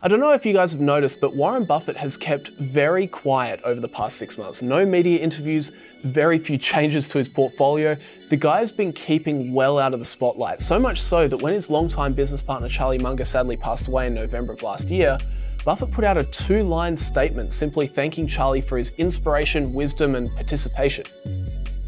I don't know if you guys have noticed, but Warren Buffett has kept very quiet over the past six months. No media interviews, very few changes to his portfolio. The guy's been keeping well out of the spotlight, so much so that when his longtime business partner Charlie Munger sadly passed away in November of last year, Buffett put out a two line statement simply thanking Charlie for his inspiration, wisdom, and participation.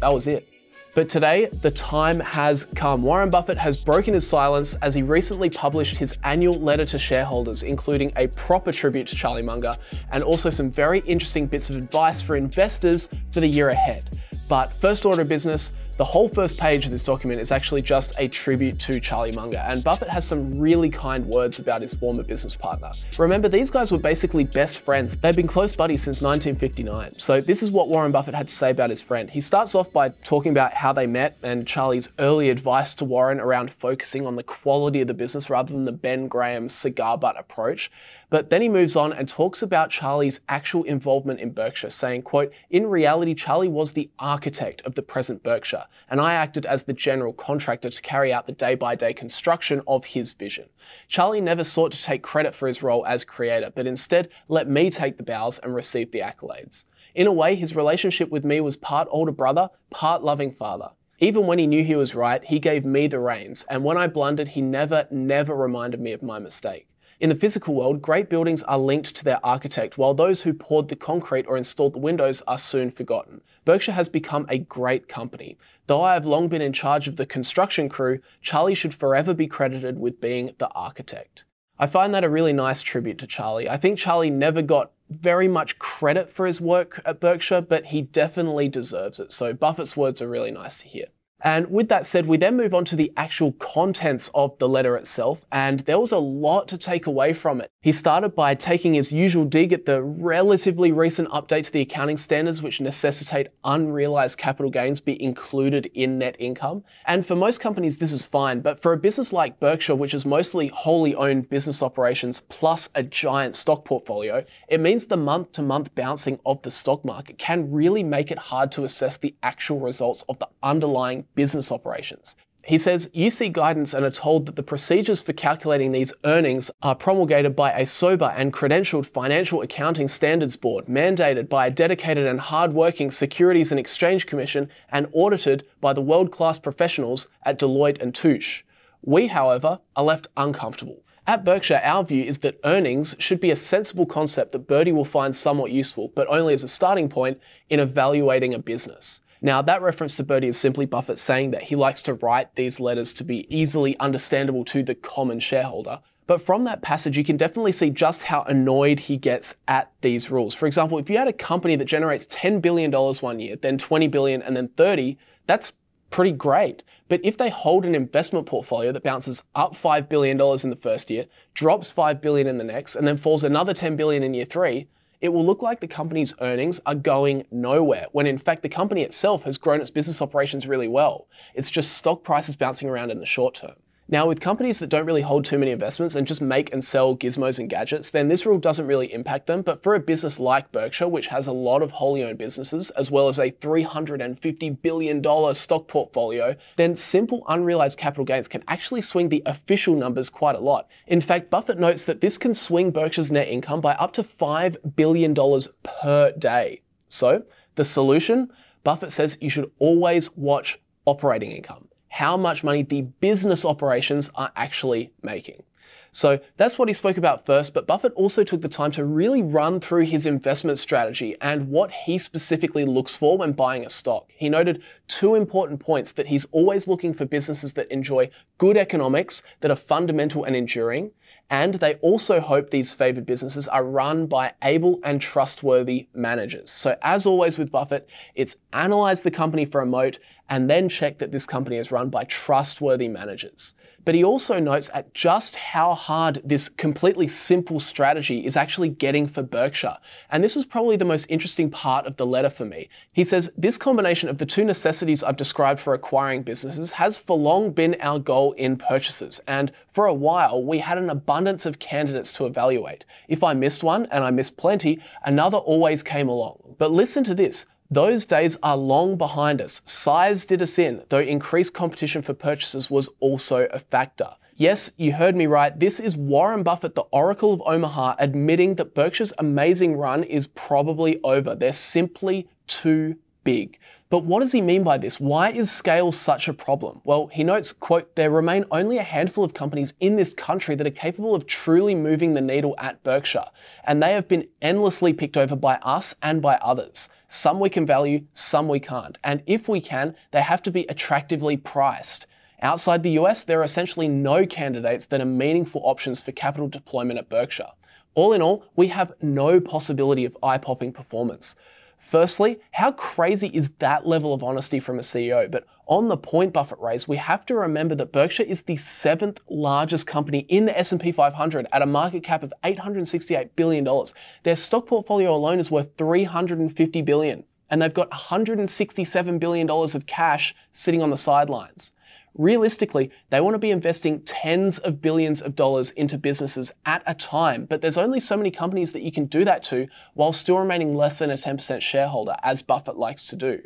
That was it. But today, the time has come. Warren Buffett has broken his silence as he recently published his annual letter to shareholders, including a proper tribute to Charlie Munger and also some very interesting bits of advice for investors for the year ahead. But first order of business, the whole first page of this document is actually just a tribute to Charlie Munger, and Buffett has some really kind words about his former business partner. Remember, these guys were basically best friends. They've been close buddies since 1959. So this is what Warren Buffett had to say about his friend. He starts off by talking about how they met and Charlie's early advice to Warren around focusing on the quality of the business rather than the Ben Graham cigar butt approach. But then he moves on and talks about Charlie's actual involvement in Berkshire, saying, quote, in reality, Charlie was the architect of the present Berkshire, and I acted as the general contractor to carry out the day-by-day construction of his vision. Charlie never sought to take credit for his role as creator, but instead let me take the bows and receive the accolades. In a way, his relationship with me was part older brother, part loving father. Even when he knew he was right, he gave me the reins, and when I blundered, he never, never reminded me of my mistake. In the physical world, great buildings are linked to their architect, while those who poured the concrete or installed the windows are soon forgotten. Berkshire has become a great company. Though I have long been in charge of the construction crew, Charlie should forever be credited with being the architect. I find that a really nice tribute to Charlie. I think Charlie never got very much credit for his work at Berkshire, but he definitely deserves it. So Buffett's words are really nice to hear. And with that said, we then move on to the actual contents of the letter itself, and there was a lot to take away from it. He started by taking his usual dig at the relatively recent update to the accounting standards, which necessitate unrealized capital gains be included in net income. And for most companies, this is fine, but for a business like Berkshire, which is mostly wholly owned business operations plus a giant stock portfolio, it means the month to month bouncing of the stock market can really make it hard to assess the actual results of the underlying business operations. He says you see guidance and are told that the procedures for calculating these earnings are promulgated by a sober and credentialed financial accounting standards board, mandated by a dedicated and hard-working Securities and Exchange Commission, and audited by the world-class professionals at Deloitte and Touche. We, however, are left uncomfortable. At Berkshire, our view is that earnings should be a sensible concept that Bertie will find somewhat useful, but only as a starting point in evaluating a business. Now, that reference to Bertie is simply Buffett saying that he likes to write these letters to be easily understandable to the common shareholder. But from that passage, you can definitely see just how annoyed he gets at these rules. For example, if you had a company that generates $10 billion one year, then 20 billion, and then 30, that's pretty great. But if they hold an investment portfolio that bounces up $5 billion in the first year, drops 5 billion in the next, and then falls another 10 billion in year three, it will look like the company's earnings are going nowhere, when in fact the company itself has grown its business operations really well. It's just stock prices bouncing around in the short term. Now, with companies that don't really hold too many investments and just make and sell gizmos and gadgets, then this rule doesn't really impact them. But for a business like Berkshire, which has a lot of wholly owned businesses, as well as a $350 billion stock portfolio, then simple unrealized capital gains can actually swing the official numbers quite a lot. In fact, Buffett notes that this can swing Berkshire's net income by up to $5 billion per day. So, the solution? Buffett says you should always watch operating income how much money the business operations are actually making. So that's what he spoke about first, but Buffett also took the time to really run through his investment strategy and what he specifically looks for when buying a stock. He noted two important points that he's always looking for businesses that enjoy good economics, that are fundamental and enduring, and they also hope these favored businesses are run by able and trustworthy managers. So as always with Buffett, it's analyze the company for a moat and then check that this company is run by trustworthy managers. But he also notes at just how hard this completely simple strategy is actually getting for Berkshire. And this was probably the most interesting part of the letter for me. He says, this combination of the two necessities I've described for acquiring businesses has for long been our goal in purchases. And for a while, we had an abundance of candidates to evaluate. If I missed one, and I missed plenty, another always came along. But listen to this. Those days are long behind us. Size did us in, though increased competition for purchases was also a factor. Yes, you heard me right. This is Warren Buffett, the Oracle of Omaha, admitting that Berkshire's amazing run is probably over. They're simply too big. But what does he mean by this? Why is scale such a problem? Well, he notes, quote, there remain only a handful of companies in this country that are capable of truly moving the needle at Berkshire, and they have been endlessly picked over by us and by others. Some we can value, some we can't. And if we can, they have to be attractively priced. Outside the US, there are essentially no candidates that are meaningful options for capital deployment at Berkshire. All in all, we have no possibility of eye popping performance. Firstly, how crazy is that level of honesty from a CEO? But on the point Buffett raised, we have to remember that Berkshire is the seventh largest company in the S&P 500 at a market cap of 868 billion dollars. Their stock portfolio alone is worth 350 billion, and they've got 167 billion dollars of cash sitting on the sidelines. Realistically, they want to be investing tens of billions of dollars into businesses at a time, but there's only so many companies that you can do that to while still remaining less than a 10% shareholder, as Buffett likes to do.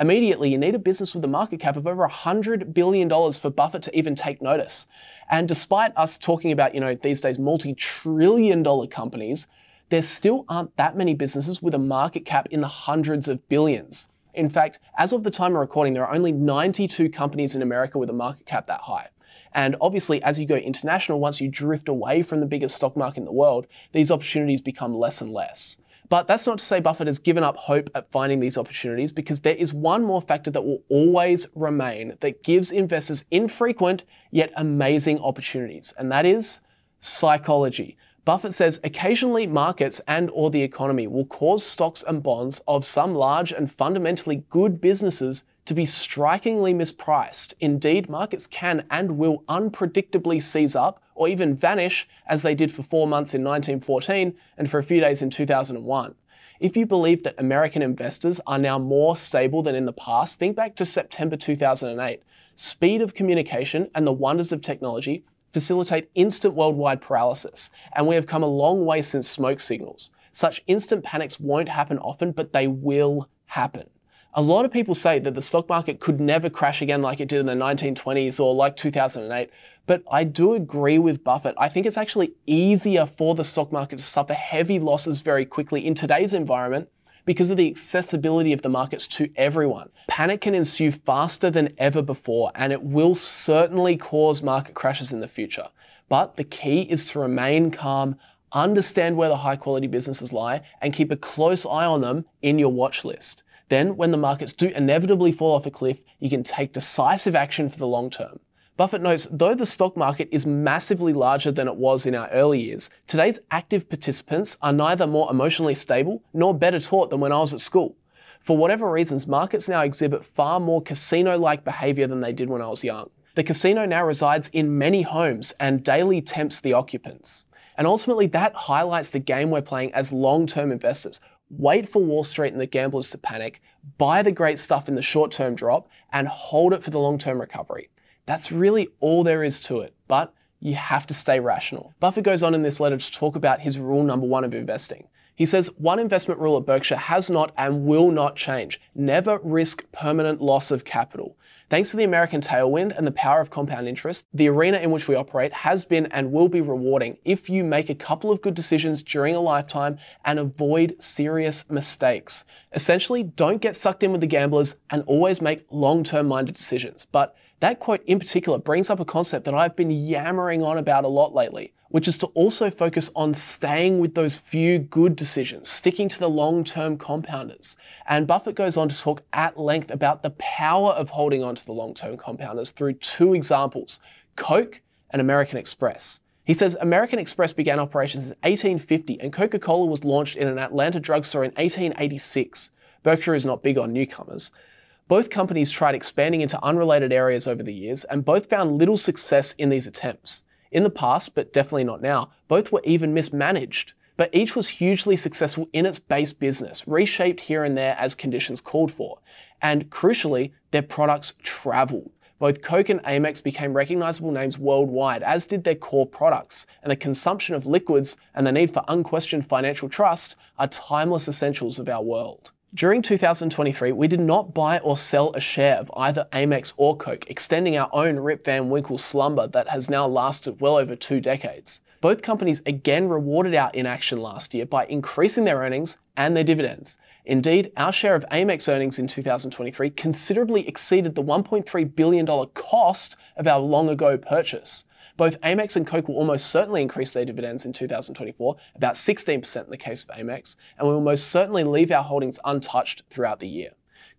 Immediately, you need a business with a market cap of over $100 billion for Buffett to even take notice. And despite us talking about, you know, these days multi-trillion dollar companies, there still aren't that many businesses with a market cap in the hundreds of billions. In fact, as of the time of recording, there are only 92 companies in America with a market cap that high. And obviously, as you go international, once you drift away from the biggest stock market in the world, these opportunities become less and less. But that's not to say Buffett has given up hope at finding these opportunities because there is one more factor that will always remain that gives investors infrequent yet amazing opportunities, and that is psychology. Buffett says occasionally markets and or the economy will cause stocks and bonds of some large and fundamentally good businesses to be strikingly mispriced. Indeed, markets can and will unpredictably seize up or even vanish as they did for 4 months in 1914 and for a few days in 2001. If you believe that American investors are now more stable than in the past, think back to September 2008. Speed of communication and the wonders of technology facilitate instant worldwide paralysis, and we have come a long way since smoke signals. Such instant panics won't happen often, but they will happen. A lot of people say that the stock market could never crash again like it did in the 1920s or like 2008, but I do agree with Buffett. I think it's actually easier for the stock market to suffer heavy losses very quickly in today's environment because of the accessibility of the markets to everyone. Panic can ensue faster than ever before, and it will certainly cause market crashes in the future. But the key is to remain calm, understand where the high quality businesses lie, and keep a close eye on them in your watch list. Then, when the markets do inevitably fall off a cliff, you can take decisive action for the long term. Buffett notes, though the stock market is massively larger than it was in our early years, today's active participants are neither more emotionally stable nor better taught than when I was at school. For whatever reasons, markets now exhibit far more casino-like behavior than they did when I was young. The casino now resides in many homes and daily tempts the occupants. And ultimately, that highlights the game we're playing as long-term investors. Wait for Wall Street and the gamblers to panic, buy the great stuff in the short-term drop, and hold it for the long-term recovery. That's really all there is to it, but you have to stay rational. Buffett goes on in this letter to talk about his rule number one of investing. He says, one investment rule at Berkshire has not and will not change. Never risk permanent loss of capital. Thanks to the American tailwind and the power of compound interest, the arena in which we operate has been and will be rewarding if you make a couple of good decisions during a lifetime and avoid serious mistakes. Essentially, don't get sucked in with the gamblers and always make long-term minded decisions. But that quote in particular brings up a concept that I've been yammering on about a lot lately, which is to also focus on staying with those few good decisions, sticking to the long term compounders. And Buffett goes on to talk at length about the power of holding on to the long term compounders through two examples Coke and American Express. He says American Express began operations in 1850 and Coca Cola was launched in an Atlanta drugstore in 1886. Berkshire is not big on newcomers. Both companies tried expanding into unrelated areas over the years, and both found little success in these attempts. In the past, but definitely not now, both were even mismanaged. But each was hugely successful in its base business, reshaped here and there as conditions called for. And crucially, their products traveled. Both Coke and Amex became recognizable names worldwide, as did their core products, and the consumption of liquids and the need for unquestioned financial trust are timeless essentials of our world. During 2023, we did not buy or sell a share of either Amex or Coke, extending our own Rip Van Winkle slumber that has now lasted well over two decades. Both companies again rewarded our inaction last year by increasing their earnings and their dividends. Indeed, our share of Amex earnings in 2023 considerably exceeded the $1.3 billion cost of our long ago purchase. Both Amex and Coke will almost certainly increase their dividends in 2024, about 16% in the case of Amex, and we will most certainly leave our holdings untouched throughout the year.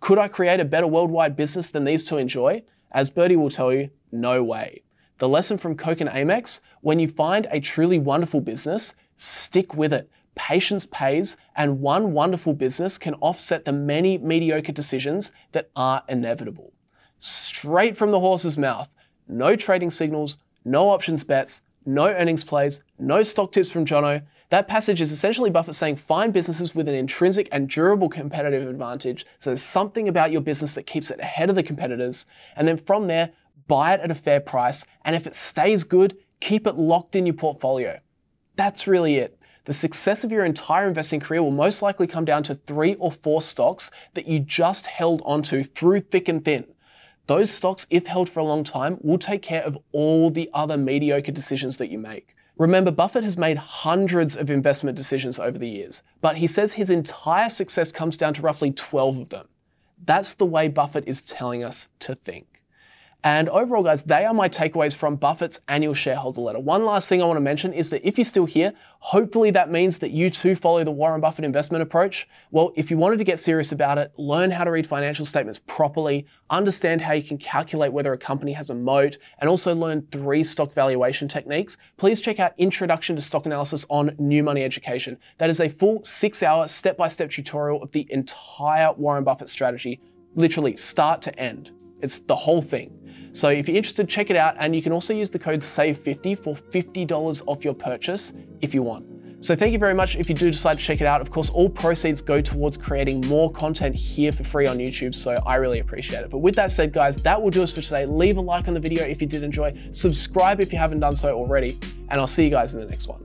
Could I create a better worldwide business than these two enjoy? As Bertie will tell you, no way. The lesson from Coke and Amex when you find a truly wonderful business, stick with it. Patience pays, and one wonderful business can offset the many mediocre decisions that are inevitable. Straight from the horse's mouth, no trading signals, no options bets, no earnings plays, no stock tips from Jono. That passage is essentially Buffett saying find businesses with an intrinsic and durable competitive advantage. So there's something about your business that keeps it ahead of the competitors. And then from there, buy it at a fair price. And if it stays good, keep it locked in your portfolio. That's really it. The success of your entire investing career will most likely come down to three or four stocks that you just held onto through thick and thin. Those stocks, if held for a long time, will take care of all the other mediocre decisions that you make. Remember, Buffett has made hundreds of investment decisions over the years, but he says his entire success comes down to roughly 12 of them. That's the way Buffett is telling us to think. And overall, guys, they are my takeaways from Buffett's annual shareholder letter. One last thing I want to mention is that if you're still here, hopefully that means that you too follow the Warren Buffett investment approach. Well, if you wanted to get serious about it, learn how to read financial statements properly, understand how you can calculate whether a company has a moat, and also learn three stock valuation techniques, please check out Introduction to Stock Analysis on New Money Education. That is a full six hour step by step tutorial of the entire Warren Buffett strategy, literally start to end. It's the whole thing. So if you're interested, check it out. And you can also use the code SAVE50 for $50 off your purchase if you want. So thank you very much if you do decide to check it out. Of course, all proceeds go towards creating more content here for free on YouTube, so I really appreciate it. But with that said, guys, that will do us for today. Leave a like on the video if you did enjoy, subscribe if you haven't done so already, and I'll see you guys in the next one.